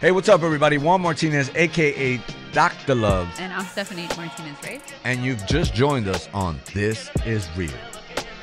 Hey, what's up, everybody? Juan Martinez, aka Dr. Love, And I'm Stephanie Martinez, right? and you've just joined us on This Is Real.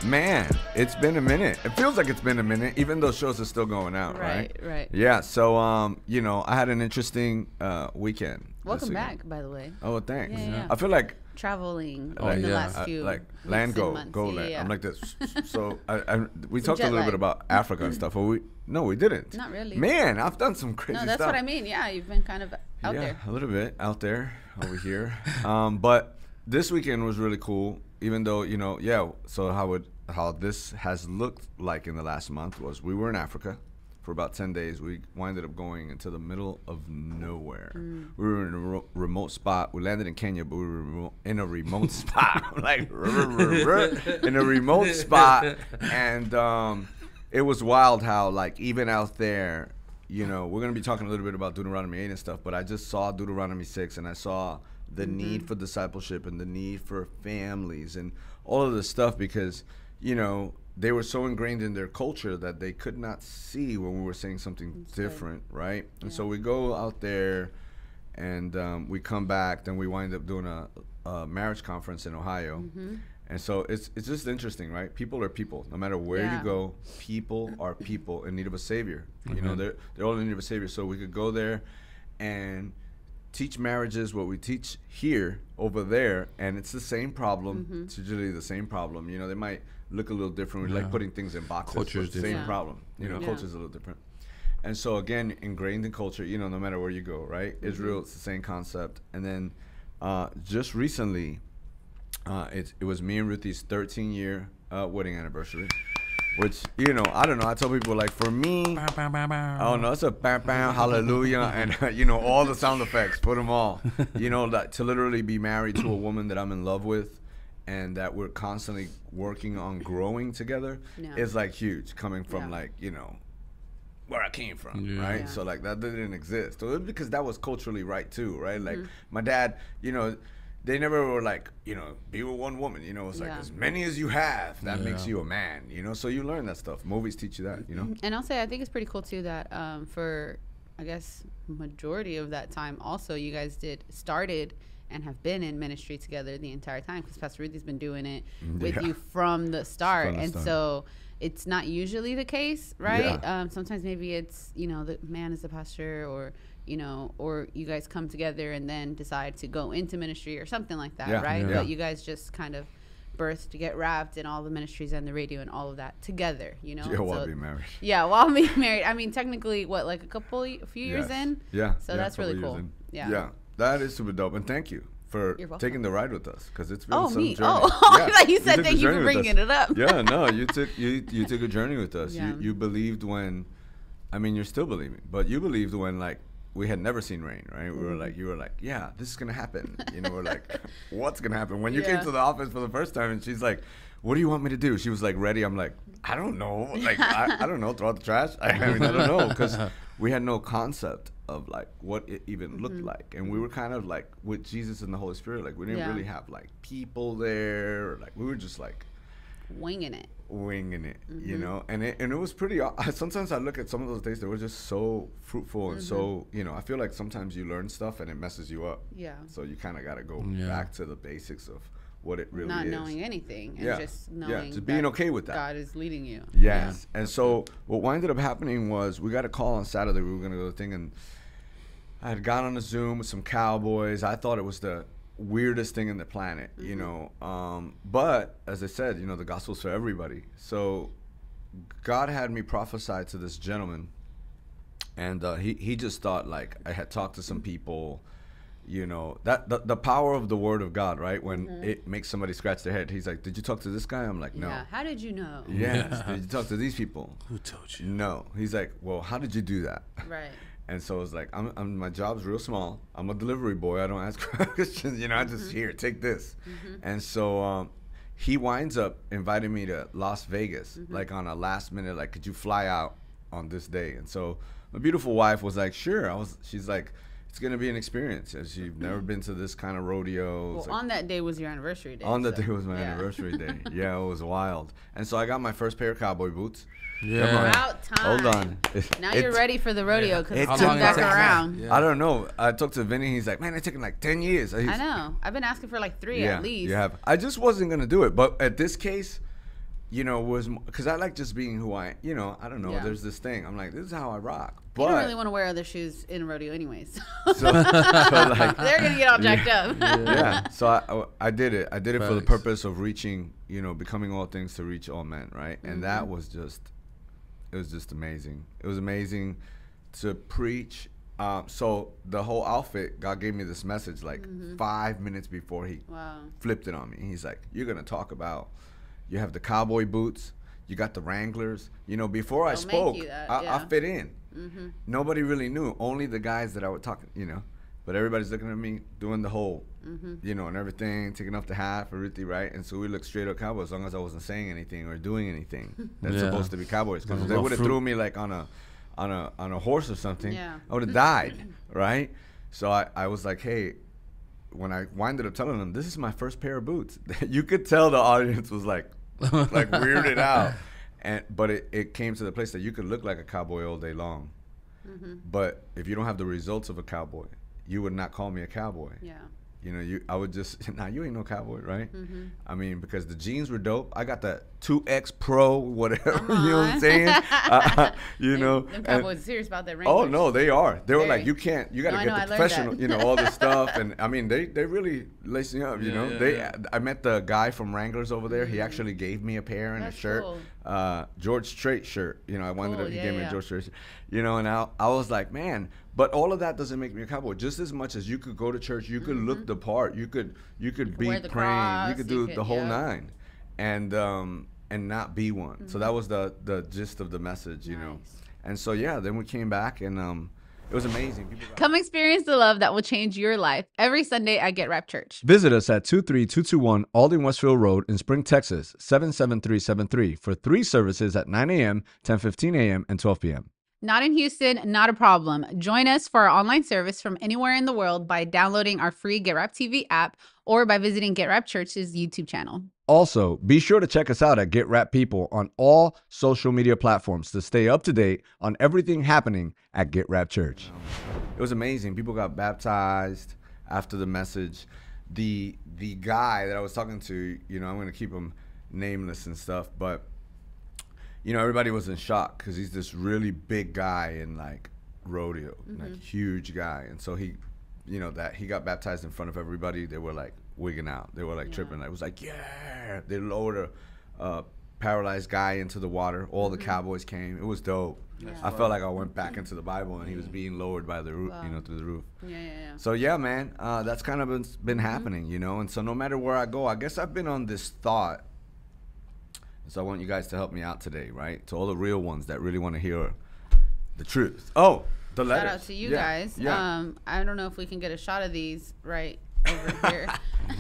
Man, it's been a minute. It feels like it's been a minute, even though shows are still going out, right? Right, right. Yeah. So, um, you know, I had an interesting uh, weekend. Welcome back, by the way. Oh, thanks. Yeah, yeah. I feel like Traveling like, in the last few like weeks land go months. go Yeah, land. yeah. I'm like this. So I, I we talked a jet little bit about Africa and stuff, but we no, we didn't. Not really. Man, I've done some crazy no, that's stuff. what I mean. Yeah, you've been kind of out yeah, there. a little bit out there over here. Um, but this weekend was really cool. Even though you know, yeah. So how would how this has looked like in the last month was we were in Africa for about ten days. We winded up going into the middle of nowhere. Mm. We were in a remote spot. We landed in Kenya, but we were remo- in a remote spot, like in a remote spot, and um, it was wild how like even out there you know, we're gonna be talking a little bit about Deuteronomy 8 and stuff, but I just saw Deuteronomy 6 and I saw the need for discipleship and the need for families and all of this stuff because, you know, they were so ingrained in their culture that they could not see when we were saying something different, right? And so we go out there and um, we come back, then we wind up doing a, a marriage conference in Ohio. Mm-hmm. And so it's it's just interesting, right? People are people. No matter where Yeah. you go, people are people in need of a savior. You know, they're they're all in need of a savior. So we could go there and teach marriages what we teach here over there, and it's the same problem. Mm-hmm. It's usually the same problem. You know, they might look a little different. We like putting things in boxes. Culture but is it's the same different. problem. You know, Yeah. culture a little different. And so again, ingrained in culture, you know, no matter where you go, right? Mm-hmm. Israel, it's the same concept. And then uh, just recently, uh, it, it was me and Ruthie's 13 year uh, wedding anniversary, which, you know, I don't know. I tell people, like, for me, I don't know. it's a bam, bam, hallelujah, and, you know, all the sound effects, put them all. You know, like, to literally be married to a woman that I'm in love with and that we're constantly working on growing together Yeah. is like huge coming from, like, you know, where I came from, Yeah. right? Yeah. So like that didn't exist. So it was because that was culturally right too, right? Like Mm-hmm. my dad, you know, they never were like, you know, be with one woman. You know, it's like as many as you have, that makes you a man. You know, so you learn that stuff. Movies teach you that. You know. And I'll say I think it's pretty cool too that um, for I guess majority of that time also you guys did started and have been in ministry together the entire time because Pastor Ruthie's been doing it with Yeah. you from the start, From the and start. so it's not usually the case, right? Yeah. Um, sometimes maybe it's you know the man is the pastor or you know or you guys come together and then decide to go into ministry or something like that, Yeah. right? Yeah. But you guys just kind of birthed to get wrapped in all the ministries and the radio and all of that together, you know. Yeah, while So- being married. yeah, while being married. I mean, technically, what like a couple, a few years Yes. in. Yeah. So yeah, that's really cool. Yeah. Yeah, that is super dope, and thank you for taking the ride with us because it's been Oh, some me. journey. Oh, I Yeah, thought you said took thank you for bringing it up. yeah, no, you took you you took a journey with us. Yeah. You you believed when, I mean, you're still believing, but you believed when like we had never seen rain, right? We were Mm-hmm. like, you were like, yeah, this is gonna happen. You know, we're like, what's gonna happen? When you Yeah. came to the office for the first time, and she's like, what do you want me to do? She was like, ready. I'm like, I don't know. Like, I, I don't know. Throw out the trash. I, mean, I don't know because we had no concept of like what it even looked like, and we were kind of like with Jesus and the Holy Spirit. Like, we didn't Yeah. really have like people there. Or, like, we were just like Winging it. winging it, Mm-hmm. you know, and it, and it was pretty. aw- Sometimes I look at some of those days; they were just so fruitful and so, Mm-hmm. you know. I feel like sometimes you learn stuff and it messes you up. Yeah. So you kind of got to go Yeah. back to the basics of what it really Not is. knowing anything and Yeah. just Yeah, knowing. just being that okay with that. God is leading you. Yes. And so what ended up happening was we got a call on Saturday. We were gonna go to the thing, and I had gone on a Zoom with some cowboys. I thought it was the weirdest thing in the planet, you know. Um, but as I said, you know, the gospel's for everybody. So God had me prophesy to this gentleman, and uh, he he just thought like I had talked to some people. You know that the, the power of the word of God, right? When mm-hmm. it makes somebody scratch their head, he's like, "Did you talk to this guy?" I'm like, "No." Yeah. How did you know? Yes. Did you talk to these people? Who told you? No. He's like, well, how did you do that? Right. And so it's like, I'm, I'm, my job's real small. I'm a delivery boy. I don't ask questions. You know, I just mm-hmm. here, take this. Mm-hmm. And so um, he winds up inviting me to Las Vegas, like on a last minute, like, could you fly out on this day? And so my beautiful wife was like, sure. I was. She's like, it's gonna be an experience. As you've never been to this kind of rodeo. Well, like- on that day was your anniversary day. on that day was my yeah. anniversary day. Yeah, it was wild. And so I got my first pair of cowboy boots. Yeah. About time. Hold on. Now It- you're ready for the rodeo because It it's coming back it takes around. Yeah. I don't know. I talked to Vinny. He's like, man, it's taking like ten years. He's, I know. I've been asking for like three yeah, at least. You have. I just wasn't gonna do it, but at this case, you know, was because I like just being who I. You know, I don't know. Yeah. There's this thing. I'm like, this is how I rock. You But don't really want to wear other shoes in a rodeo, anyways. so, so like, They're gonna get all jacked up. yeah. So I, I did it. I did it for the purpose of reaching, you know, becoming all things to reach all men, right? And that Mm-hmm. was just, it was just amazing. It was amazing to preach. Um, so the whole outfit, God gave me this message like five minutes before He Wow. flipped it on me. He's like, "You're gonna talk about, you have the cowboy boots, you got the Wranglers. You know, before I They'll make spoke, you that, I, I fit in. Mm-hmm. Nobody really knew. Only the guys that I would talk, you know. But everybody's looking at me doing the whole, Mm-hmm. you know, and everything, taking off the hat for Ruthie, right? And so we looked straight up cowboys as long as I wasn't saying anything or doing anything that's Yeah. supposed to be cowboys. Because Like they would have threw me like on a, on a, on a horse or something. Yeah. I would have died, right? So I, I was like, hey, when I winded up telling them, this is my first pair of boots. you could tell the audience was like, like weirded out. And but it, it came to the place that you could look like a cowboy all day long. Mm-hmm. But if you don't have the results of a cowboy, you would not call me a cowboy. Yeah. You know, you I would just nah, you ain't no cowboy, right? Mm-hmm. I mean, because the jeans were dope. I got that 2X Pro, whatever, uh-huh. you know what I'm uh-huh. saying? Uh, you they, know. Them serious about that Oh, no, they are. They were like, you can't, you got to no, get the professional, you know, all this stuff. and I mean, they, they really lacing up, you yeah, know. Yeah, they yeah. I met the guy from Wranglers over there. Mm-hmm. He actually gave me a pair and That's a shirt. Cool. Uh, George Strait shirt. You know, I wanted cool, to, he gave me a George Strait shirt. You know, and I, I was like, man, but all of that doesn't make me a cowboy. Just as much as you could go to church, you could mm-hmm. look the part, you could you could you be praying, cross, you could do you could, the whole nine and um and not be one. So that was the the gist of the message. You know. And so yeah, then we came back and um, it was amazing. People got- Come experience the love that will change your life every Sunday at Get Rap Church. Visit us at 23221 Aldine Westfield Road in Spring, Texas, 77373 for three services at 9 a.m., 10:15 a.m., and 12 p.m. Not in Houston, not a problem. Join us for our online service from anywhere in the world by downloading our free Get Rap TV app or by visiting Get Rap Church's YouTube channel. Also, be sure to check us out at Get Rap People on all social media platforms to stay up to date on everything happening at Get Rap Church. it was amazing. People got baptized after the message. The the guy that I was talking to, you know, I'm gonna keep him nameless and stuff, but you know, everybody was in shock because he's this really big guy in like rodeo, like mm-hmm. huge guy, and so he, you know, that he got baptized in front of everybody. They were like wigging out. They were like tripping. I was like, yeah. They lowered a uh, paralyzed guy into the water. All the cowboys came. It was dope. I felt like I went back into the Bible and he was being lowered by the roof, you know, through the roof. Yeah, yeah, yeah. So yeah, man, uh, that's kind of been, been happening, you know. And so no matter where I go, I guess I've been on this thought. So I want you guys to help me out today, right? To all the real ones that really want to hear the truth. Oh, the letters. Shout out to you Yeah, guys. Yeah. Um, I don't know if we can get a shot of these right over here.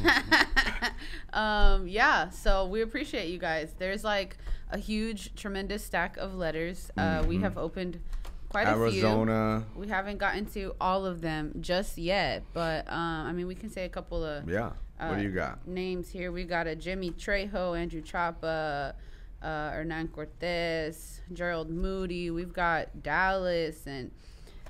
um, yeah, so we appreciate you guys. There's like a huge, tremendous stack of letters. Uh, we have opened quite a few. Mm-hmm. Arizona. We haven't gotten to all of them just yet, but um, I mean, we can say a couple of Yeah. What do uh, you got? names here. We got a Jimmy Trejo, Andrew Chapa, uh, Hernan Cortez, Gerald Moody. We've got Dallas and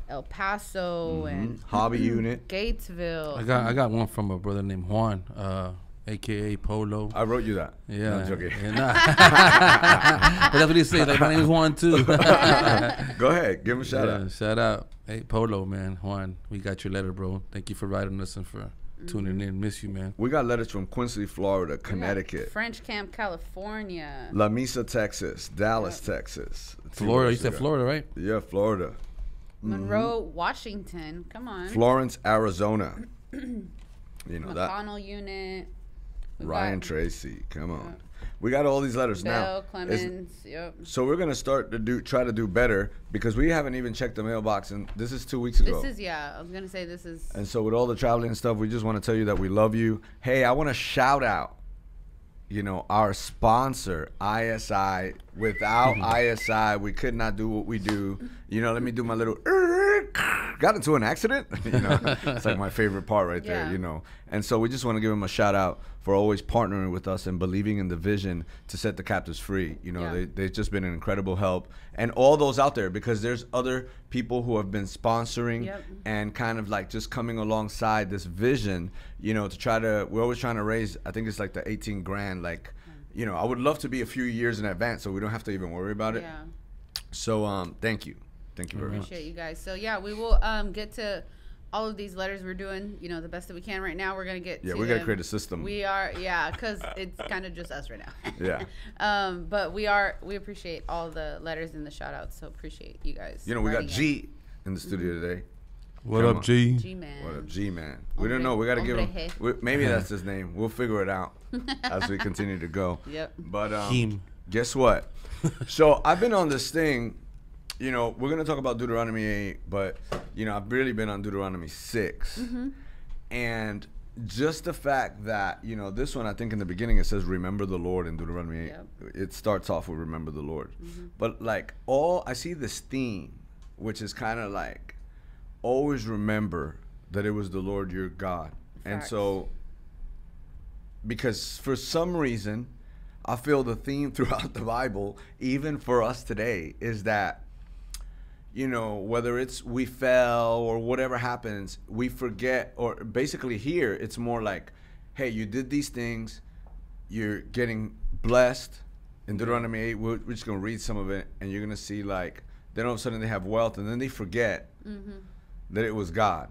El Paso and Mhm. Hobby unit. Gatesville. I got I got one from a brother named Juan, uh, aka Polo. I wrote you that. Yeah, No, I'm joking. yeah, nah. but that's what he said. Like my name is Juan too. Go ahead. Give him a shout yeah, out. shout out, hey Polo man, Juan. We got your letter, bro. Thank you for writing us and for tuning in. Miss you, man. We got letters from Quincy, Florida, Connecticut, French Camp, California. La Mesa, Texas, Dallas, Texas. Let's see what Florida. You said. Florida, right? Yeah, Florida. Mm-hmm. Monroe, Washington. Come on. Florence, Arizona. you know that. McConnell unit. We've Ryan got Tracy, come on. We got all these letters Bell, now. It's- Clemens. Yep. So we're gonna start to do try to do better because we haven't even checked the mailbox and this is two weeks ago. This is yeah. I was gonna say this is. and so with all the traveling and stuff, we just want to tell you that we love you. Hey, I want to shout out, you know, our sponsor, ISI. Without ISI, we could not do what we do. You know, let me do my little got into an accident. you know, it's like my favorite part right there. Yeah. You know, and so we just want to give him a shout out for always partnering with us and believing in the vision to set the captives free. You know, Yeah. they they've just been an incredible help, and all those out there because there's other people who have been sponsoring Yep. and kind of like just coming alongside this vision. You know, to try to we're always trying to raise. I think it's like the 18 grand. Like, you know, I would love to be a few years in advance so we don't have to even worry about it. Yeah. So um, thank you, thank you very much. Appreciate you guys. So yeah, we will um get to all of these letters. We're doing you know the best that we can right now. We're gonna get Yeah, to we gotta them. create a system. We are yeah, because it's kind of just us right now. Yeah. um, but we are we appreciate all the letters and the shout outs. So appreciate you guys. You know, we got writing in. G in the studio today. What Come up, on. G? G man. What up, G man? We don't know. We gotta give him. We, maybe that's his name. We'll figure it out as we continue to go. Yep. But um, Him. guess what? so I've been on this thing. You know, we're gonna talk about Deuteronomy eight, but you know, I've really been on Deuteronomy 6 Mm-hmm. and just the fact that you know this one, I think in the beginning it says "Remember the Lord" in Deuteronomy eight. Yep. It starts off with "Remember the Lord," Mm-hmm. but like all I see this theme, which is kind of like always remember that it was the Lord your God, and so because for some reason I feel the theme throughout the Bible, even for us today, is that you know whether it's we fell or whatever happens, we forget or basically here it's more like, hey, you did these things, you're getting blessed. In Deuteronomy 8, we're, we're just gonna read some of it, and you're gonna see like then all of a sudden they have wealth, and then they forget that it was God,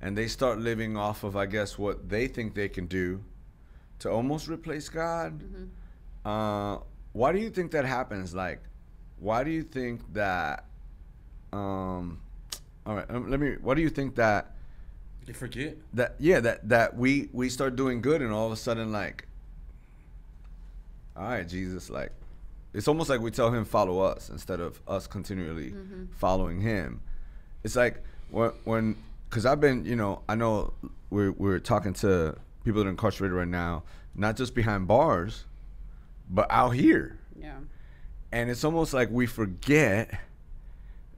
and they start living off of I guess what they think they can do to almost replace God. Uh, why do you think that happens? Like, why do you think that? Um, all right, um, let me. What do you think that? You forget? That yeah, that that we we start doing good, and all of a sudden, like, all right, Jesus, like, it's almost like we tell him follow us instead of us continually following him. It's like when when because I've been, you know, I know we're we're talking to people that are incarcerated right now, not just behind bars, but out here, Yeah. and it's almost like we forget.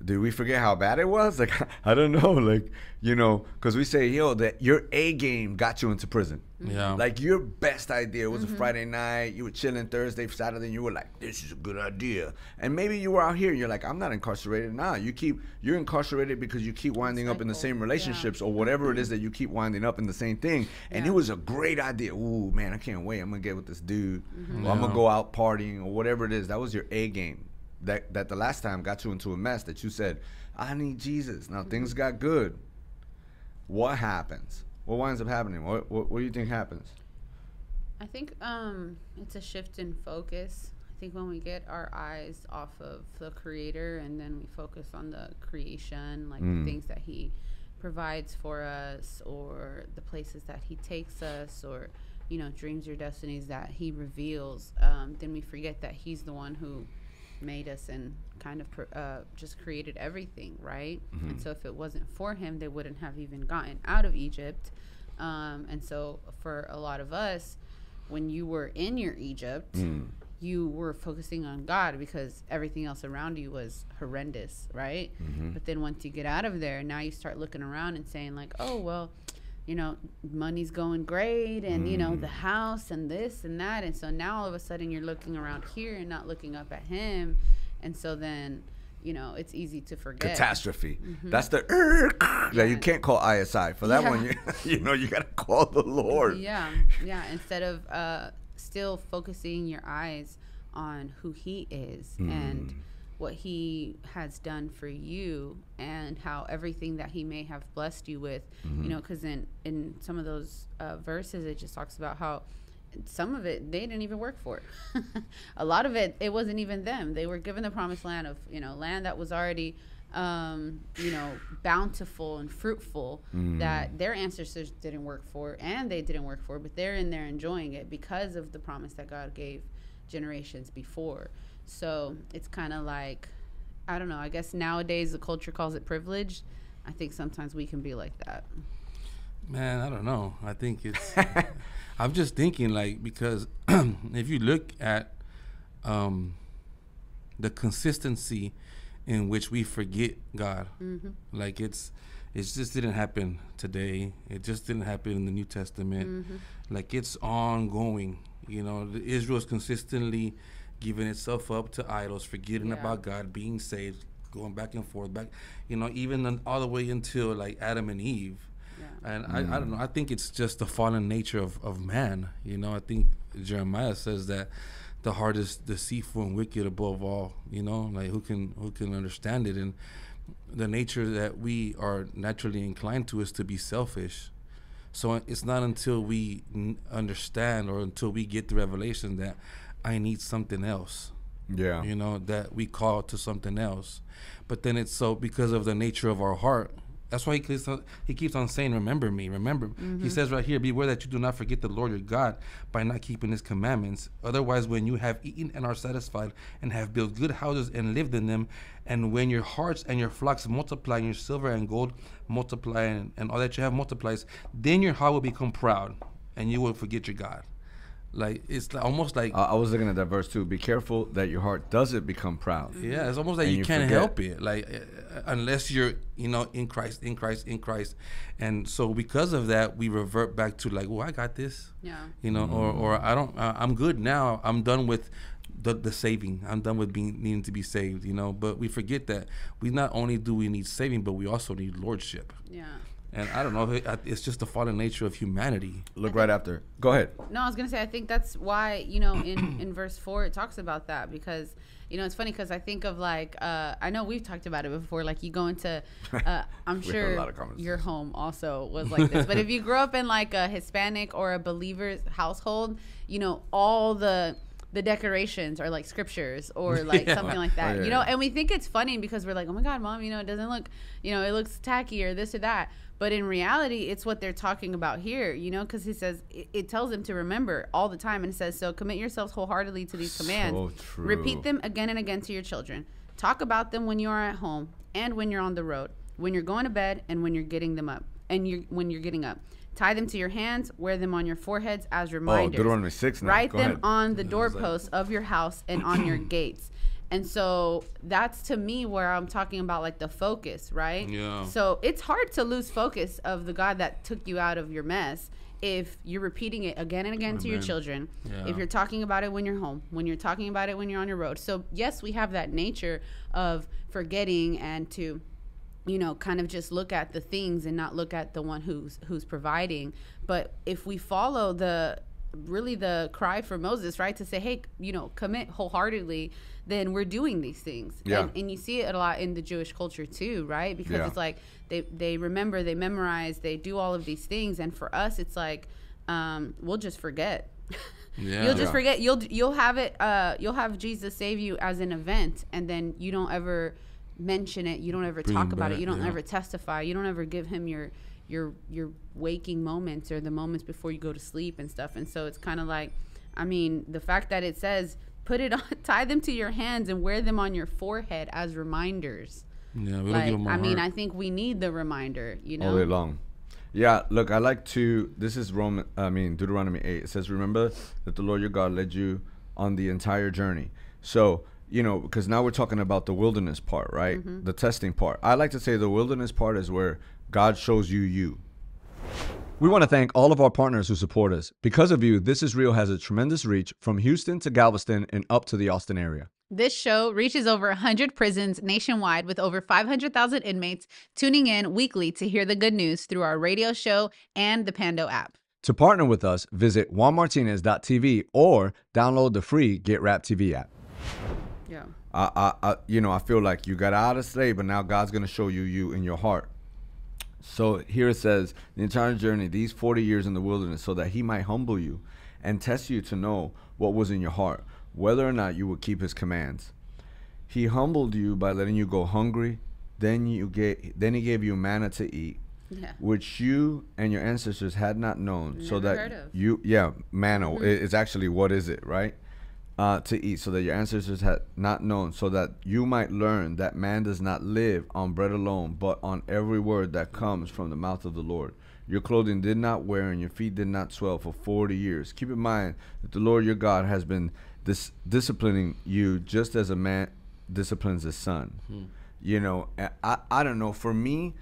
Did we forget how bad it was? Like I don't know, like you know, because we say, yo, that your A game got you into prison. Mm-hmm. Yeah. Like your best idea was a mm-hmm. Friday night. You were chilling Thursday, Saturday, and you were like, "This is a good idea." And maybe you were out here. and You're like, "I'm not incarcerated." Nah, you keep you're incarcerated because you keep winding up in the Cycle. same Yeah. relationships or whatever it is mm-hmm. that you keep winding up in the same thing. And Yeah. it was a great idea. Ooh, man, I can't wait. I'm gonna get with this dude. Mm-hmm. Or I'm gonna go out partying or whatever it is. That was your A game. That that the last time got you into a mess. That you said, "I need Jesus." Now things Mm-hmm. got good. What happens? What winds up happening? What, what what do you think happens? I think um, it's a shift in focus. I think when we get our eyes off of the creator and then we focus on the creation, like Mm. the things that he provides for us or the places that he takes us or you know dreams or destinies that he reveals um, then we forget that he's the one who made us and kind of uh, just created everything right? And so if it wasn't for him they wouldn't have even gotten out of egypt. Um, and so for a lot of us when you were in your egypt you were focusing on God because everything else around you was horrendous, right? But then once you get out of there, now you start looking around and saying like, "Oh, well, you know, money's going great and you know, the mm-hmm. house and this and that." And so now all of a sudden you're looking around here and not looking up at him. And so then, you know, it's easy to forget. Catastrophe. Mm-hmm. That's the that you can't call ISI for that Yeah. one. You, you know, you gotta call the Lord. Yeah, yeah. Instead of uh, still focusing your eyes on who He is hmm. and what He has done for you, and how everything that He may have blessed you with, you know, because in in some of those uh, verses, it just talks about how some of it they didn't even work for a lot of it it wasn't even them. They were given the promised land of you know land that was already um, you know bountiful and fruitful that their ancestors didn't work for and they didn't work for but they're in there enjoying it because of the promise that god gave generations before so it's kind of like i don't know i guess nowadays the culture calls it privilege i think sometimes we can be like that Man, I don't know. I think it's. I'm just thinking like because if you look at um, the consistency in which we forget God. Mm-hmm. Like it's it just didn't happen today. It just didn't happen in the New Testament. Mm-hmm. Like it's ongoing. You know, Israel's consistently giving itself up to idols, forgetting Yeah. about God, being saved, going back and forth, back. You know, even all the way until like Adam and Eve. Yeah. And I, I don't know. I think it's just the fallen nature of, of man. You know, I think Jeremiah says that the heart is deceitful and wicked above all. You know, like who can who can understand it? And the nature that we are naturally inclined to is to be selfish. So uh, it's not until we n- understand or until we get the revelation that I need something else. Yeah. you know that we call to something else. But then it's so because of the nature of our heart that's why he keeps on, he keeps on saying remember me remember he mm-hmm. says right here beware that you do not forget the lord your god by not keeping his commandments. Otherwise when you have eaten and are satisfied and have built good houses and lived in them and when your hearts and your flocks multiply and your silver and gold multiply and, and all that you have multiplies then your heart will become proud and you will forget your god like it's like, almost like I I was looking at that verse too. Be careful that your heart doesn't become proud. Yeah, it's almost like you, you can't forget. help it, like uh, unless you're, you know, in Christ, in Christ, in Christ, and so because of that, we revert back to like, well, I got this, Yeah. you know, or or I don't, uh, I'm good now. I'm done with the the saving. I'm done with being needing to be saved, you know. But we forget that we not only do we need saving, but we also need lordship. Yeah. And I don't know, it- it's just the fallen nature of humanity. Look right after. Go ahead. No, I was gonna say I think that's why you know in in verse four it talks about that because you know it's funny because I think of like uh, I know we've talked about it before like you go into uh, I'm We a sure lot of your home also was like this but if you grow up in like a Hispanic or a believer's household you know all the the decorations are like scriptures or like Yeah. something like that Oh, yeah, you know yeah. and we think it's funny because we're like oh my god mom you know it doesn't look you know it looks tacky or this or that but in reality it's what they're talking about here you know because he says it, it tells them to remember all the time and says so commit yourselves wholeheartedly to these commands So true. repeat them again and again to your children talk about them when you are at home and when you're on the road when you're going to bed and when you're getting them up and you when you're getting up tie them to your hands wear them on your foreheads as reminders. Oh, reminders Deuteronomy six now. write Go them ahead. on the doorposts of your house and on your gates and so that's to me where i'm talking about like the focus right? Yeah. so it's hard to lose focus of the god that took you out of your mess if you're repeating it again and again to your children. Yeah. if you're talking about it when you're home when you're talking about it when you're on your road. So yes we have that nature of forgetting and to you know kind of just look at the things and not look at the one who's who's providing. But if we follow the really the cry for moses right to say hey you know commit wholeheartedly then we're doing these things. Yeah. and, and you see it a lot in the jewish culture too right? Because Yeah. it's like they they remember they memorize they do all of these things. And for us it's like um, we'll just forget. Yeah. you'll just Yeah. forget. You'll you'll have it uh you'll have jesus save you as an event and then you don't ever mention it. You don't ever Bring talk about it. you don't ever testify. You don't ever give him your your your waking moments or the moments before you go to sleep and stuff and so it's kind of like i mean the fact that it says put it on tie them to your hands and wear them on your forehead as reminders Yeah, we don't like give them our i mean i think we need the reminder you know all day long. Yeah, look, I like to. This is Roman. I mean Deuteronomy eight. It says, "Remember that the Lord your God led you on the entire journey." So you know, because now we're talking about the wilderness part, right? Mm-hmm. The testing part. I like to say the wilderness part is where God shows you you. We want to thank all of our partners who support us. Because of you, This Is Real has a tremendous reach from Houston to Galveston and up to the Austin area. This show reaches over 100 prisons nationwide with over 500,000 inmates tuning in weekly to hear the good news through our radio show and the Pando app. To partner with us, visit juanmartinez.tv or download the free Get Rap TV app. Yeah. I, I, I, you know, I feel like you got out of slave, but now God's gonna show you you in your heart. So here it says, the entire journey, these 40 years in the wilderness, so that he might humble you and test you to know what was in your heart, whether or not you would keep his commands. He humbled you by letting you go hungry, then you get then he gave you manna to eat, Yeah. which you and your ancestors had not known, so that. Mm-hmm. you yeah manna it- it's actually what is it right uh, to eat, so that your ancestors had not known, so that you might learn that man does not live on bread alone, but on every word that comes from the mouth of the Lord. Your clothing did not wear, and your feet did not swell for forty years. Keep in mind that the Lord your God has been dis- disciplining you just as a man disciplines his son. You know, I I don't know. For me,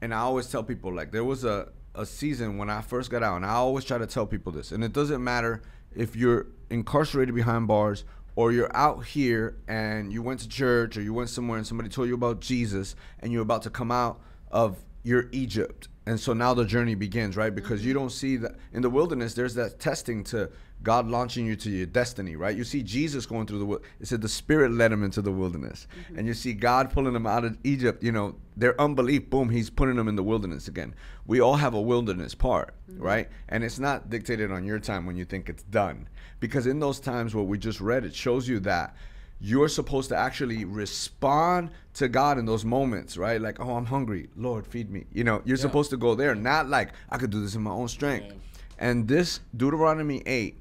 and I always tell people like there was a a season when I first got out, and I always try to tell people this, and it doesn't matter if you're incarcerated behind bars or you're out here and you went to church or you went somewhere and somebody told you about Jesus and you're about to come out of your Egypt. And so now the journey begins, right? Because you mm-hmm. don't see that in the wilderness, there's that testing to God launching you to your destiny, right? You see Jesus going through the, it said the Spirit led him into the wilderness. Mm-hmm. And you see God pulling him out of Egypt, you know, their unbelief, boom, he's putting them in the wilderness again. We all have a wilderness part, mm-hmm. right? And it's not dictated on your time when you think it's done. Because in those times what we just read, it shows you that you're supposed to actually respond to God in those moments, right? Like, oh, I'm hungry. Lord, feed me. You know, you're supposed to go there, not like I could do this in my own strength. And this Deuteronomy 8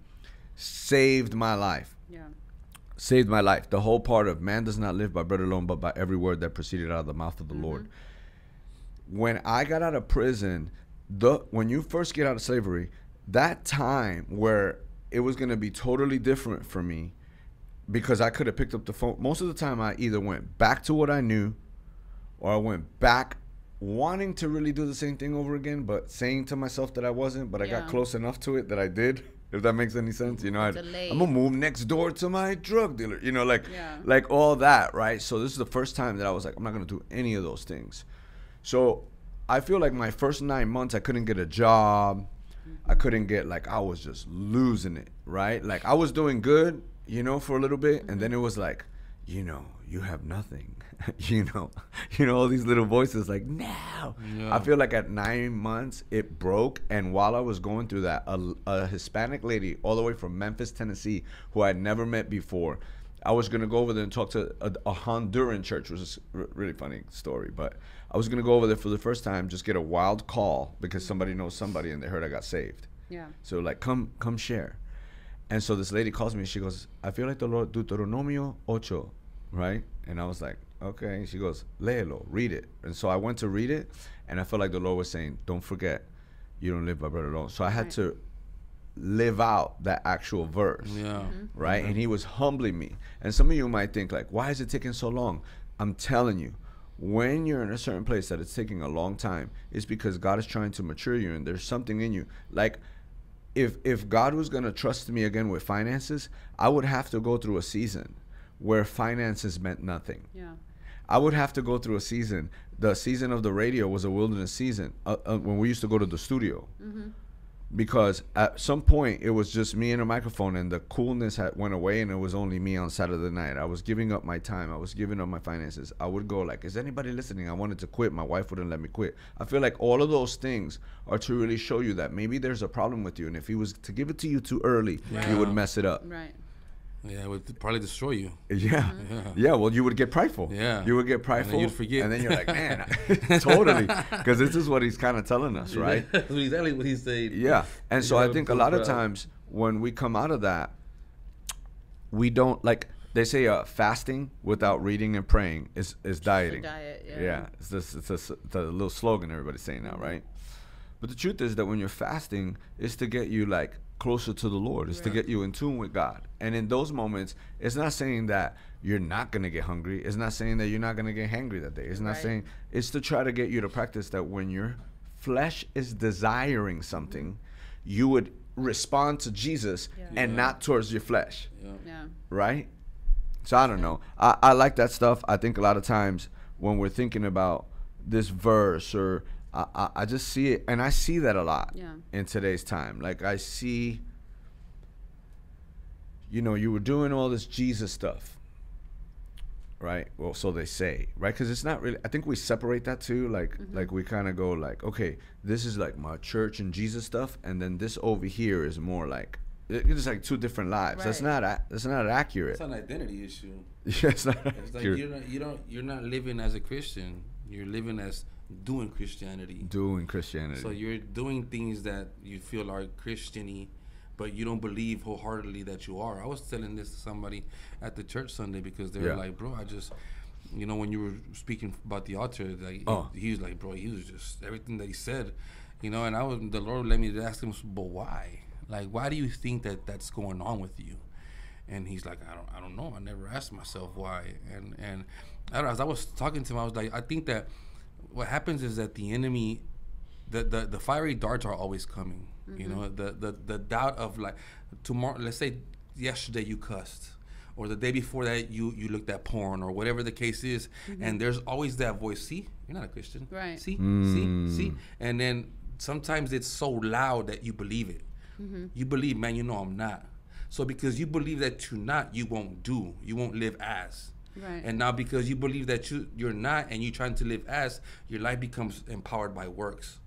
saved my life. Yeah. Saved my life. The whole part of man does not live by bread alone, but by every word that proceeded out of the mouth of the Lord. Mm-hmm. When I got out of prison, the when you first get out of slavery, that time where it was gonna be totally different for me because I could have picked up the phone. Most of the time, I either went back to what I knew, or I went back wanting to really do the same thing over again, but saying to myself that I wasn't. But I got close enough to it that I did. If that makes any sense, you know, I'd, I'm gonna move next door to my drug dealer. You know, like Yeah. like all that, right? So this is the first time that I was like, I'm not gonna do any of those things. So I feel like my first nine months, I couldn't get a job. I couldn't get like I was just losing it, right? Like I was doing good, you know, for a little bit, and then mm-hmm. it was like, you know, you have nothing, you know, you know all these little voices like now. Yeah. I feel like at nine months it broke, and while I was going through that, a, a Hispanic lady all the way from Memphis, Tennessee, who I'd never met before. I was gonna go over there and talk to a, a Honduran church, which is a r- really funny story. But I was gonna go over there for the first time, just get a wild call because somebody knows somebody, and they heard I got saved. Yeah. So like, come, come share. And so this lady calls me. and She goes, I feel like the Lord Deuteronomio ocho, right? And I was like, okay. She goes, léelo, read it. And so I went to read it, and I felt like the Lord was saying, don't forget, you don't live by bread alone. So I had Right. to live out that actual verse Yeah. Mm-hmm. right? Mm-hmm. And he was humbling me. And some of you might think like, why is it taking so long? I'm telling you, when you're in a certain place that it's taking a long time, it's because God is trying to mature you and there's something in you. Like if if God was going to trust me again with finances, I would have to go through a season where finances meant nothing. Yeah. I would have to go through a season. The season of the radio was a wilderness season uh, uh, when we used to go to the studio. Because at some point it was just me and a microphone, and the coolness had went away, and it was only me on Saturday night. I was giving up my time. I was giving up my finances. I would go like, "Is anybody listening?" I wanted to quit. My wife wouldn't let me quit. I feel like all of those things are to really show you that maybe there's a problem with you, and if he was to give it to you too early, you would mess it up. Right. Yeah, it would probably destroy you. Yeah. yeah, Well, you would get prideful. Yeah. you would get And prideful, then you'd forget. and then you're like, man, totally, because this is what he's kind of telling us, right? That's exactly what he said. Yeah, and You so I think a feel lot of times when we come out of that, we don't like they say uh, fasting without reading and praying is is dieting. diet, yeah. yeah, it's this it's a, s- it's a little slogan everybody's saying now, right? But the truth is that when you're fasting, it's to get you like closer to the Lord. It's to get you in tune with God. And in those moments, it's not saying that you're not gonna get hungry. It's not saying that you're not gonna get hangry that day. It's not Right. saying it's to try to get you to practice that when your flesh is desiring something, you would respond to Jesus Yeah. and Yeah. not towards your flesh Yeah. Yeah. right? So I don't know. I, I like that stuff. I think a lot of times when we're thinking about this verse or I, I, I just see it and I see that a lot Yeah. in today's time. Like I see you know, you were doing all this Jesus stuff. Right? Well, so they say, right? Cuz it's not really I think we separate that too like mm-hmm. like we kind of go like, okay, this is like my church and Jesus stuff and then this over here is more like it- it's like two different lives. That's not a- that's not accurate. It's an identity issue. Yeah, it's not It's like you're not, you don't you're not living as a Christian. You're living as doing Christianity. doing Christianity. So you're doing things that you feel are Christiany, but you don't believe wholeheartedly that you are. I was telling this to somebody at the church Sunday because they were Yeah. like, "Bro, I just." You know, when you were speaking about the altar, like he- Oh. he, was like, "Bro, he was just everything that he said," you know. And I was the Lord let me ask him, "But why? Like, why do you think that that's going on with you?" and he's like, I don't, I don't know. I never asked myself why. And and I don't know, as I was talking to him, I was like, I think that what happens is that the enemy, the the, the fiery darts are always coming. You know, mm-hmm. the, the the doubt of like tomorrow. Let's say yesterday you cussed. Or the day before that, you you looked at porn, or whatever the case is, mm-hmm. and there's always that voice. See, you're not a Christian. Right. See, mm. see, see, and then sometimes it's so loud that you believe it. Mm-hmm. You believe, man, you know I'm not. So because you believe that you're not, you won't do. You won't live as. Right. And now because you believe that you you're not and you're trying to live as, your life becomes empowered by works.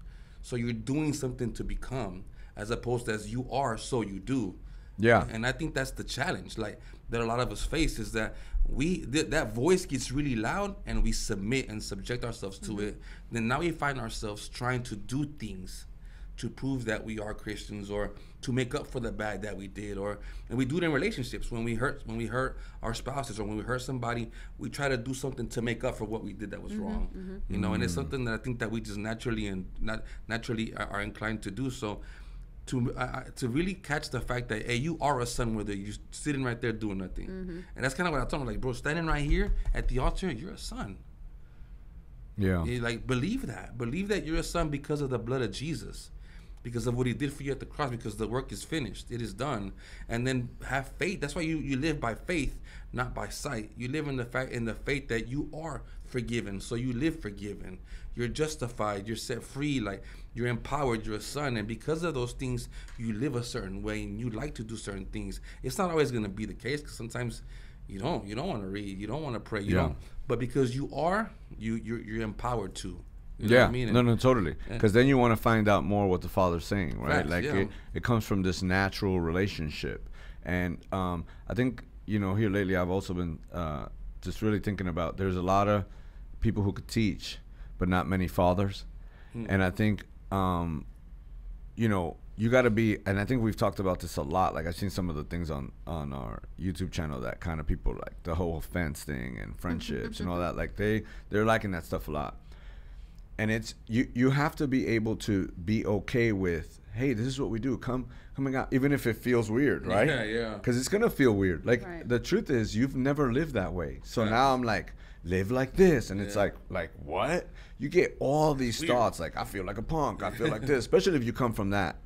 So you're doing something to become as opposed to as you are, so you do. Yeah. And I think that's the challenge, like that a lot of us face is that we th- that voice gets really loud and we submit and subject ourselves to mm-hmm. it. Then now we find ourselves trying to do things to prove that we are Christians or to make up for the bad that we did or and we do it in relationships when we hurt when we hurt our spouses or when we hurt somebody we try to do something to make up for what we did that was wrong you know and it's something that I think that we just naturally and not naturally are, are inclined to do so to uh, to really catch the fact that hey you are a son whether you're sitting right there doing nothing and that's kind of what I told him like bro standing right here at the altar you're a son Yeah. you like believe that. Believe that you're a son because of the blood of Jesus. Because of what he did for you at the cross, because the work is finished. It is done. And then have faith. That's why you, you live by faith, not by sight. You live in the fact in the faith that you are forgiven. So you live forgiven. You're justified. You're set free. Like you're empowered. You're a son. And because of those things, you live a certain way and you like to do certain things. It's not always gonna be the case because sometimes you don't you don't want to read, you don't want to pray, you Yeah. don't but because you are, you you're, you're empowered to. You know yeah, I mean? no, no, totally. Because then you want to find out more what the father's saying, right? Facts, like yeah. it, it comes from this natural relationship, and um, I think you know here lately I've also been uh, just really thinking about. There's a lot of people who could teach, but not many fathers, Hmm. and I think um, you know you got to be and i think we've talked about this a lot like i've seen some of the things on on our youtube channel that kind of people like the whole fence thing and friendships and all that like they they're liking that stuff a lot and it's you you have to be able to be okay with hey this is what we do come coming out even if it feels weird right Yeah, yeah. because it's gonna feel weird like Right. the truth is you've never lived that way so Facts. now i'm like live like this and it's like like what you get all these Weird. thoughts like i feel like a punk i feel like this especially if you come from that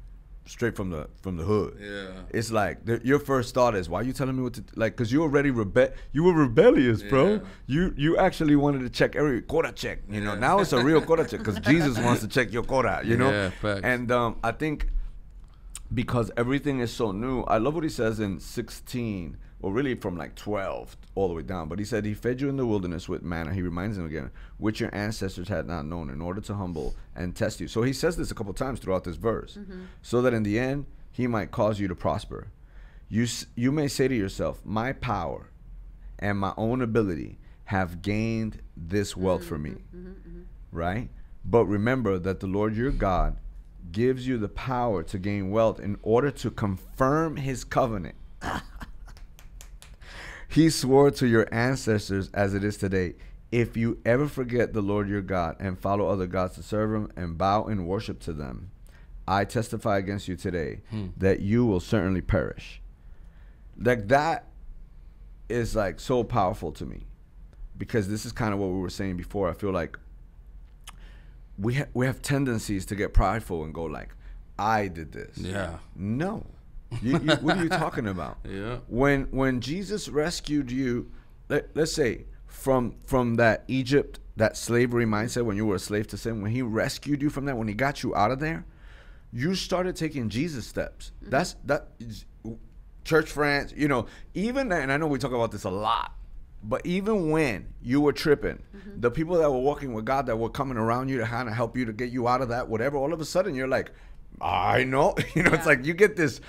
straight from the from the hood. Yeah. it's like the, your first thought is why are you telling me what to like because you already rebe- you were rebellious bro. You you actually wanted to check every quota check you know? Now it's a real quota check because jesus wants to check your quota you know? Yeah, facts. and um i think because everything is so new i love what he says in 16 or really from like 12 all the way down but he said he fed you in the wilderness with manna. He reminds him again which your ancestors had not known in order to humble and test you. So he says this a couple times throughout this verse mm-hmm. so that in the end he might cause you to prosper. You you may say to yourself my power and my own ability have gained this wealth for mm-hmm, me. Mm-hmm, right? But remember that the lord your god gives you the power to gain wealth in order to confirm his covenant he swore to your ancestors as it is today. If you ever forget the Lord your God and follow other gods to serve him and bow in worship to them, I testify against you today hmm. that you will certainly perish. Like that is like so powerful to me because this is kind of what we were saying before. I feel like we ha- we have tendencies to get prideful and go like, I did this. Yeah. No. You, you, what are you talking about? Yeah. When when Jesus rescued you, let, let's say from from that Egypt, that slavery mindset when you were a slave to sin, when he rescued you from that, when he got you out of there, you started taking Jesus steps. Mm-hmm. That's that church friends, you know, even and I know we talk about this a lot. But even when you were tripping, mm-hmm. the people that were walking with God that were coming around you to kind of help you to get you out of that, whatever, all of a sudden you're like, I know. You know, it's like you get this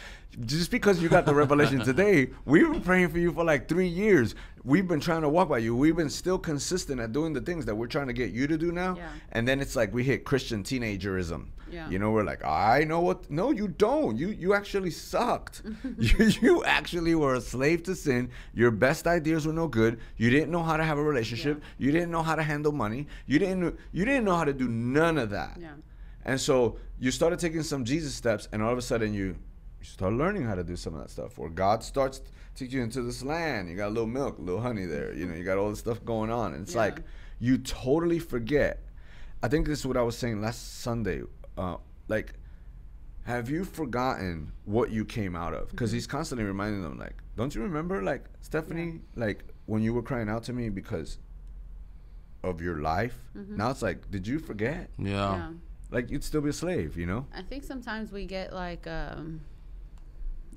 just because you got the revelation today, we've been praying for you for like three years. We've been trying to walk by you. We've been still consistent at doing the things that we're trying to get you to do now. Yeah. And then it's like we hit Christian teenagerism. Yeah. You know, we're like, I know what no, you don't. You you actually sucked. you you actually were a slave to sin. Your best ideas were no good. You didn't know how to have a relationship. You didn't know how to handle money. You didn't you didn't know how to do none of that. Yeah. And so you started taking some Jesus steps, and all of a sudden you you start learning how to do some of that stuff. Or God starts to take you into this land. You got a little milk, a little honey there. You know, you got all this stuff going on, and it's Yeah. like you totally forget. I think this is what I was saying last Sunday. Uh, like, have you forgotten what you came out of? Because he's constantly reminding them, like, don't you remember, like Stephanie, like when you were crying out to me because of your life? Now it's like, did you forget? Yeah. yeah. Like you'd still be a slave, you know? I think sometimes we get like um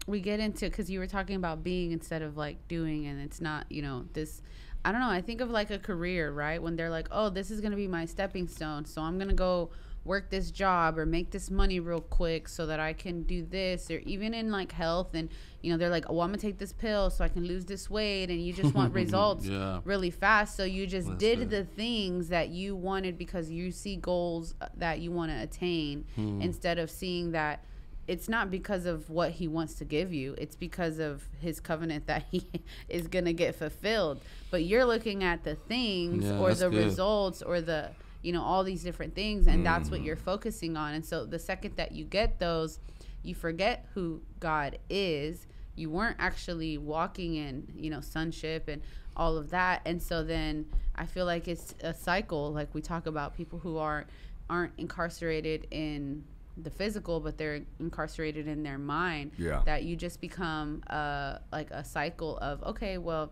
we get into cuz you were talking about being instead of like doing and it's not, you know, this I don't know, I think of like a career, right? When they're like, "Oh, this is going to be my stepping stone, so I'm going to go work this job or make this money real quick so that I can do this or even in like health and you know they're like oh I'm gonna take this pill so I can lose this weight and you just want results Yeah. really fast so you just That's did good. the things that you wanted because you see goals uh, that you want to attain Hmm. instead of seeing that it's not because of what he wants to give you it's because of his covenant that he is going to get fulfilled but you're looking at the things Yeah, or the good. results or the you know all these different things and that's Mm. what you're focusing on. And so the second that you get those you forget who god is. You weren't actually walking in you know sonship and all of that. And so then i feel like it's a cycle. Like we talk about people who aren't aren't incarcerated in the physical but they're incarcerated in their mind. Yeah. that you just become uh like a cycle of okay well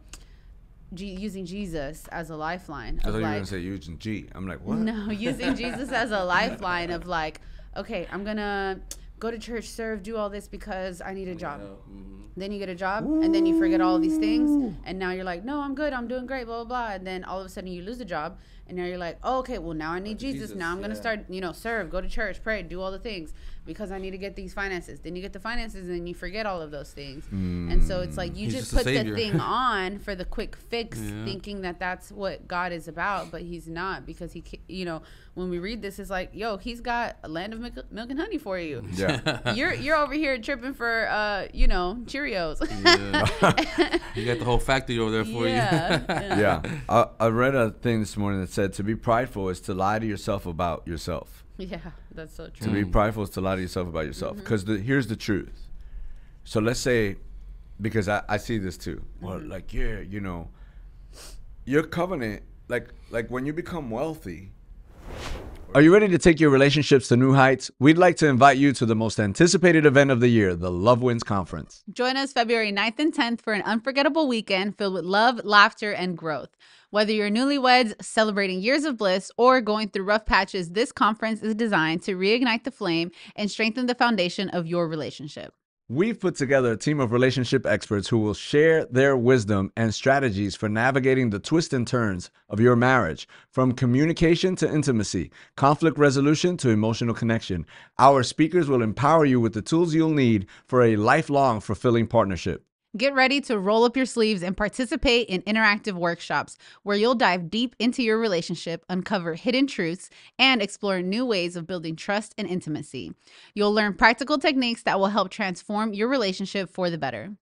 G- using jesus as a lifeline I of thought you were like gonna say Eugene G. I'm like, what? no, using Jesus as a lifeline of like, okay, I'm gonna go to church, serve, do all this because I need a job. Mm-hmm. Then you get a job, and then you forget all these things, and now you're like, no, I'm good, I'm doing great, blah blah blah. And then all of a sudden you lose a job, and now you're like, oh, okay, well now I need Jesus. Jesus, Now I'm gonna yeah. start, you know, serve, go to church, pray, do all the things because I need to get these finances. Then you get the finances, and then you forget all of those things. And so it's like you He's just just put the thing on for the quick fix, Yeah. thinking that that's what God is about, but He's not because He, ca- you know, when we read this, it's like, yo, He's got a land of milk, milk and honey for you. Yeah. You're you're over here tripping for, uh, you know, Cheerios. Yeah. you got the whole factory over there for yeah, you. yeah. I, I read a thing this morning that said to be prideful is to lie to yourself about yourself. yeah, that's so true. To be prideful is to lie to yourself about yourself. Mm-hmm. Because the, here's the truth. So let's say, because I, I see this too. Well, mm-hmm. like, yeah, you know, your covenant, like, like when you become wealthy, Are you ready to take your relationships to new heights? We'd like to invite you to the most anticipated event of the year, the Love Wins Conference. Join us February 9th and 10th for an unforgettable weekend filled with love, laughter, and growth. Whether you're newlyweds, celebrating years of bliss, or going through rough patches, this conference is designed to reignite the flame and strengthen the foundation of your relationship. We've put together a team of relationship experts who will share their wisdom and strategies for navigating the twists and turns of your marriage, from communication to intimacy, conflict resolution to emotional connection. Our speakers will empower you with the tools you'll need for a lifelong fulfilling partnership. Get ready to roll up your sleeves and participate in interactive workshops where you'll dive deep into your relationship, uncover hidden truths, and explore new ways of building trust and intimacy. You'll learn practical techniques that will help transform your relationship for the better.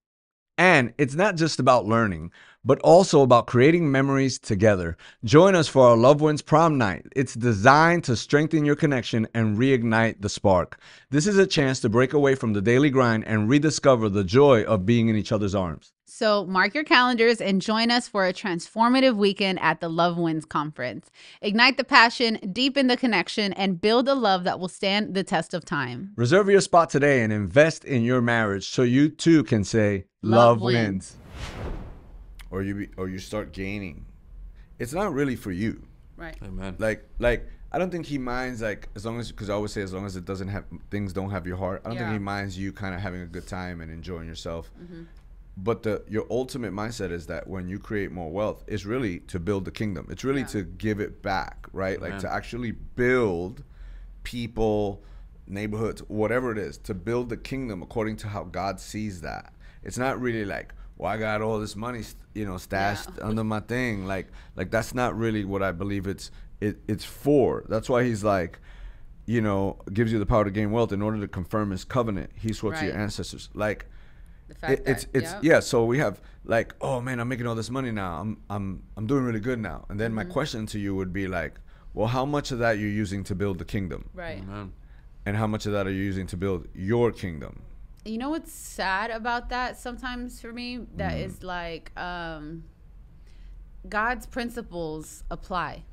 And it's not just about learning, but also about creating memories together. Join us for our Loved Ones Prom Night. It's designed to strengthen your connection and reignite the spark. This is a chance to break away from the daily grind and rediscover the joy of being in each other's arms. So mark your calendars and join us for a transformative weekend at the Love Wins Conference. Ignite the passion, deepen the connection, and build a love that will stand the test of time. Reserve your spot today and invest in your marriage so you too can say, Love Love, wins." wins. or you be, or you start gaining, it's not really for you. Right. Amen. Like, like I don't think he minds like as long as because I always say as long as it doesn't have things don't have your heart. I don't think he minds you kind of having a good time and enjoying yourself. Mm-hmm. But the your ultimate mindset is that when you create more wealth, it's really to build the kingdom. It's really Yeah. to give it back, right? Like to actually build people, neighborhoods, whatever it is, to build the kingdom according to how God sees that. It's not really like, well, I got all this money, you know, stashed Yeah. under my thing. Like, like that's not really what I believe it's it, it's for. That's why he's like, you know, gives you the power to gain wealth in order to confirm his covenant. He swore to your ancestors. Like, The fact it, it's that, it's yep. yeah. So we have like, oh man, I'm making all this money now. I'm I'm I'm doing really good now. And then Mm-hmm. my question to you would be like, well, how much of that you're using to build the kingdom, Right. Amen. and how much of that are you using to build your kingdom? you know what's sad about that sometimes for me That Mm. is like um god's principles apply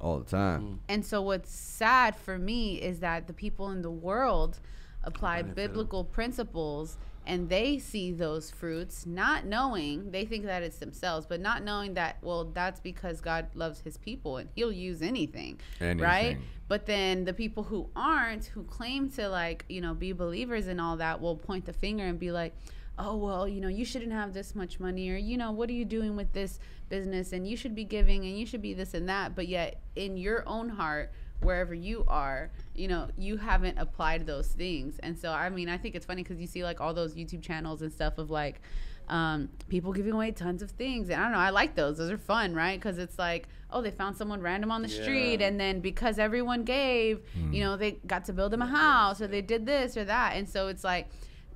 all the time. and so what's sad for me is that the people in the world apply biblical principles and they see those fruits not knowing they think that it's themselves but not knowing that well that's because god loves his people and he'll use anything, right? But then the people who aren't who claim to like you know be believers and all that will point the finger and be like oh well you know you shouldn't have this much money or you know what are you doing with this business and you should be giving and you should be this and that but yet in your own heart wherever you are you know you haven't applied those things. And so i mean i think it's funny because you see like all those youtube channels and stuff of like um, people giving away tons of things. And i don't know i like those. Those are fun right? Because it's like oh they found someone random on the street. And then because everyone gave you know they got to build them a house or they did this or that. And so it's like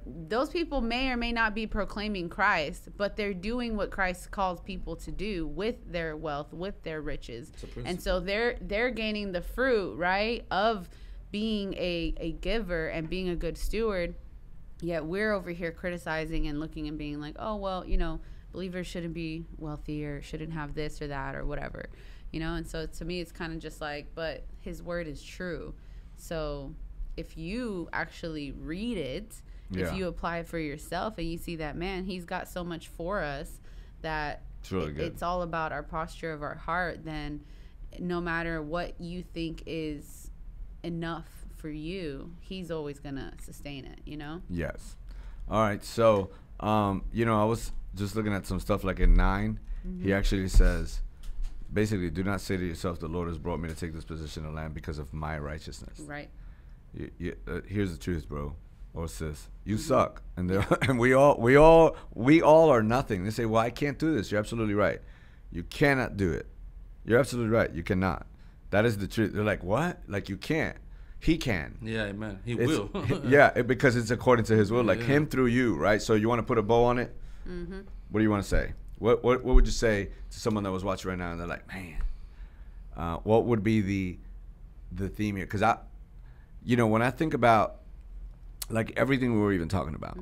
those people may or may not be proclaiming Christ, but they're doing what Christ calls people to do with their wealth, with their riches. And so they're they're gaining the fruit, right, of being a, a giver and being a good steward. Yet we're over here criticizing and looking and being like, oh well, you know, believers shouldn't be wealthy or shouldn't have this or that or whatever. You know, and so to me it's kind of just like, but his word is true. So if you actually read it, Yeah. if you apply for yourself and you see that man, he's got so much for us that It's really it- it's all about our posture of our heart, then no matter what you think is enough for you, he's always gonna sustain it, you know? Yes. All right. So, um, you know, I was just looking at some stuff like in 9 Mm-hmm. He actually says, basically, do not say to yourself, "The Lord has brought me to take this position of land because of my righteousness." Right. You, you, uh, here's the truth, bro, or sis. You Mm-hmm. suck, and and we all, we all, we all are nothing. They say, "Well, I can't do this." You're absolutely right. You cannot do it. You're absolutely right. You cannot. That is the truth. They're like, "What? Like you can't?" He can. Yeah, amen. He It's- will. yeah, it, because it's according to His will, like Yeah. Him through you, right? So you want to put a bow on it. Mm-hmm. What do you want to say? What what what would you say to someone that was watching right now and they're like, man, uh, what would be the the theme here? Because I, you know, when I think about like everything we were even talking about,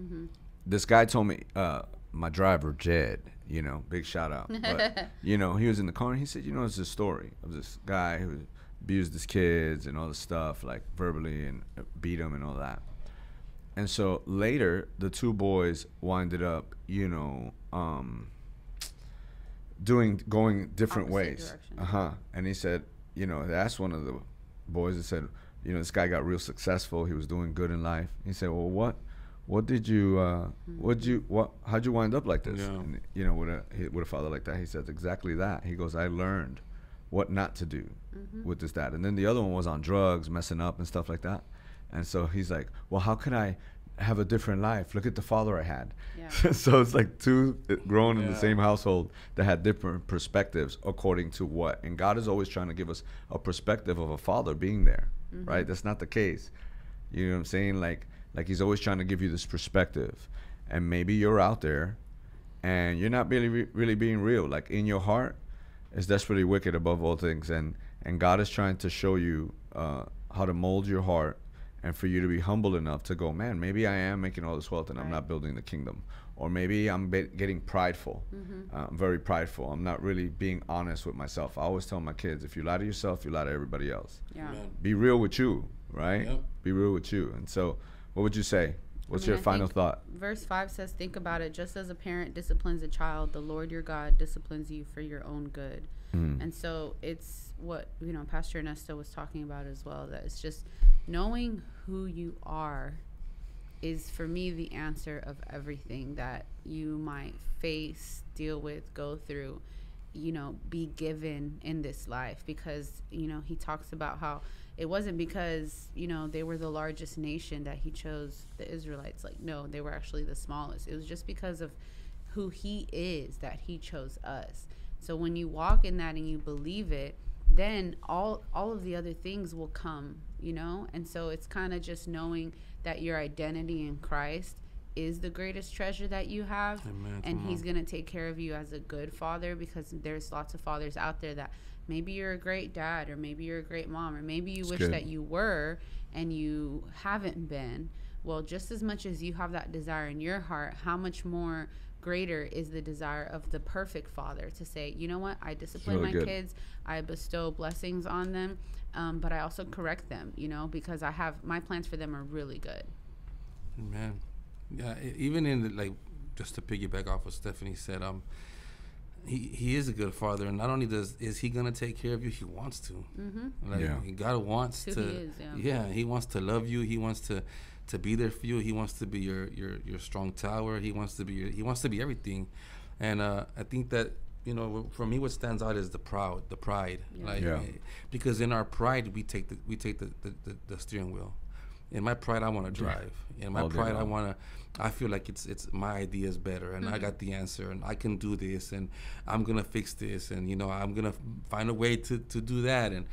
this guy told me, uh, my driver Jed, you know, big shout out, but you know, he was in the car and he said, you know, it's a story of this guy who abused his kids and all this stuff, like verbally and uh, beat them and all that. And so later, the two boys winded up, you know, um, doing going different Opposite ways. Uh huh. And he said, you know, asked one of the boys that said, you know, this guy got real successful. He was doing good in life. He said, well, what, what did you, uh, what did you, what, how'd you wind up like this? Yeah. And, you know, with a with a father like that, he says exactly that. He goes, I learned what not to do with this that, and then the other one was on drugs, messing up and stuff like that. And so he's like, well, how can I have a different life? Look at the father I had. Yeah. so it's like two uh, grown in the same household that had different perspectives according to what. And God is always trying to give us a perspective of a father being there, right? That's not the case. You know what I'm saying? Like, like He's always trying to give you this perspective. And maybe you're out there, and you're not really, really being real. Like in your heart, is desperately wicked above all things, and and God is trying to show you uh, how to mold your heart, and for you to be humble enough to go, man, maybe I am making all this wealth and I'm not building the kingdom, or maybe I'm be- getting prideful. Uh, I'm very prideful. I'm not really being honest with myself. I always tell my kids, if you lie to yourself, you lie to everybody else. Yeah. Amen. Be real with you, right? Yep. Be real with you. And so, what would you say? What's mean, your I final thought? Verse 5 says, Think about it. Just as a parent disciplines a child, the Lord your God disciplines you for your own good. Mm. And so it's what, you know, Pastor Ernesto was talking about as well that it's just knowing who you are is for me the answer of everything that you might face, deal with, go through, you know, be given in this life. Because, you know, he talks about how it wasn't because, you know, they were the largest nation that he chose the Israelites. Like, no, they were actually the smallest. It was just because of who he is that he chose us. So when you walk in that and you believe it, then all all of the other things will come, you know? And so it's kind of just knowing that your identity in Christ is the greatest treasure that you have Amen. and he's going to take care of you as a good father because there's lots of fathers out there that maybe you're a great dad or maybe you're a great mom or maybe you It's wish good. that you were and you haven't been Well, just as much as you have that desire in your heart, how much more greater is the desire of the perfect father to say, you know what, I discipline really my good. kids, I bestow blessings on them, um, but I also correct them, you know, because I have my plans for them are really good. Man, yeah. Even in the, like, just to piggyback off what Stephanie said, um, he he is a good father, and not only does is he gonna take care of you, he wants to. Mm-hmm. Like Yeah. God wants Who to. he is, yeah. he wants to love you. He wants to to be there for you. He wants to be your your your strong tower. He wants to be your, he wants to be everything, and uh, I think that. You know, for me, what stands out is the proud, the pride. Like, Yeah. because in our pride, we take the we take the, the, the, the steering wheel. In my pride, I want to drive. In my All pride, I want to. I feel like it's it's my idea is better, and I got the answer, and I can do this, and I'm gonna fix this, and you know I'm gonna find a way to, to do that, and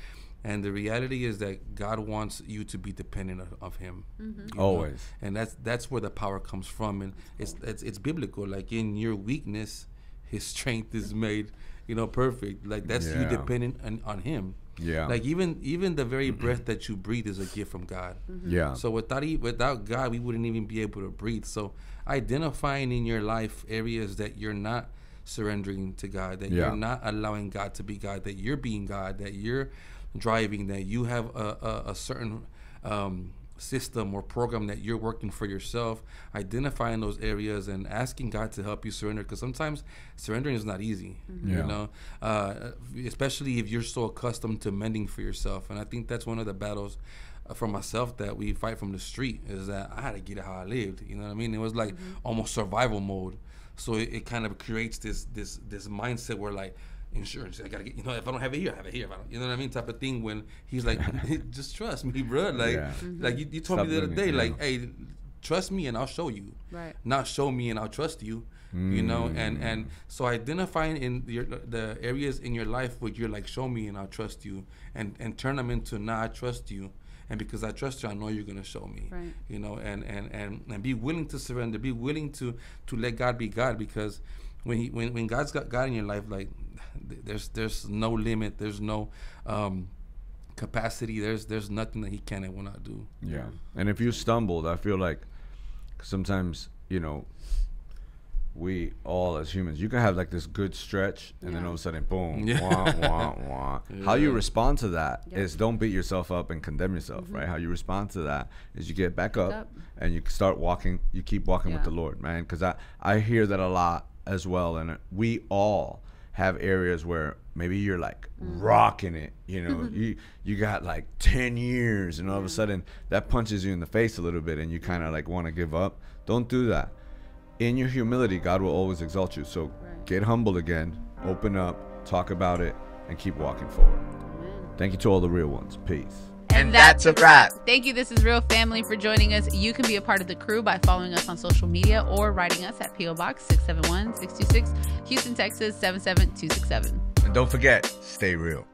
and the reality is that God wants you to be dependent of, of Him, mm-hmm. you know? Always. and that's that's where the power comes from, and it's it's, it's biblical. Like in your weakness, His strength is made, you know, perfect. Like that's you dependent on, on Him. Yeah. Like even even the very breath that you breathe is a gift from God. Mm-hmm. Yeah. So without e- without God, we wouldn't even be able to breathe. So identifying in your life areas that you're not surrendering to God, that Yeah. you're not allowing God to be God, that you're being God, that you're driving, that you have a, a, a certain um, system or program that you're working for yourself, identifying those areas and asking God to help you surrender. Because sometimes surrendering is not easy, Yeah. you know, uh, especially if you're so accustomed to mending for yourself. And I think that's one of the battles uh, for myself that we fight from the street is that I had to get it how I lived. You know what I mean? It was like almost survival mode. So it, it kind of creates this this this mindset where like insurance, I gotta get you know if I don't have it here, I have it here. If I don't, you know what I mean? Type of thing. When he's like, just trust me, bro. Like Yeah. like mm-hmm. you, you told Stop me the other day, it, like yeah. hey, trust me and I'll show you. Right. Not show me and I'll trust you. You know, and mm. and so identifying in your the areas in your life where you're like, show me and I'll trust you, and and turn them into, nah, I trust you, and because I trust you, I know you're gonna show me. Right. You know, and and and and be willing to surrender, be willing to to let God be God, because when he when when God's got God in your life, like there's there's no limit, there's no um capacity, there's there's nothing that He can and will not do. Yeah. And if you stumbled, I feel like sometimes, you know, we all as humans, you can have like this good stretch and then all of a sudden, boom, Yeah. wah, wah, wah. How you respond to that is Yeah. don't beat yourself up and condemn yourself, right? How you respond to that is you get back up, up. and you start walking, you keep walking with the Lord, man. Because I, I hear that a lot as well. And we all have areas where maybe you're like mm-hmm. rocking it, you know, you you got like 10 years and all of a sudden that punches you in the face a little bit and you kind of like want to give up. Don't do that. In your humility, God will always exalt you. So Right. get humble again, open up, talk about it, and keep walking forward. Amen. Thank you to all the real ones. Peace. And that's a wrap. Thank you. This is Real Family for joining us. You can be a part of the crew by following us on social media or writing us at PO Box 671 626, Houston, Texas 77267. And don't forget, stay real.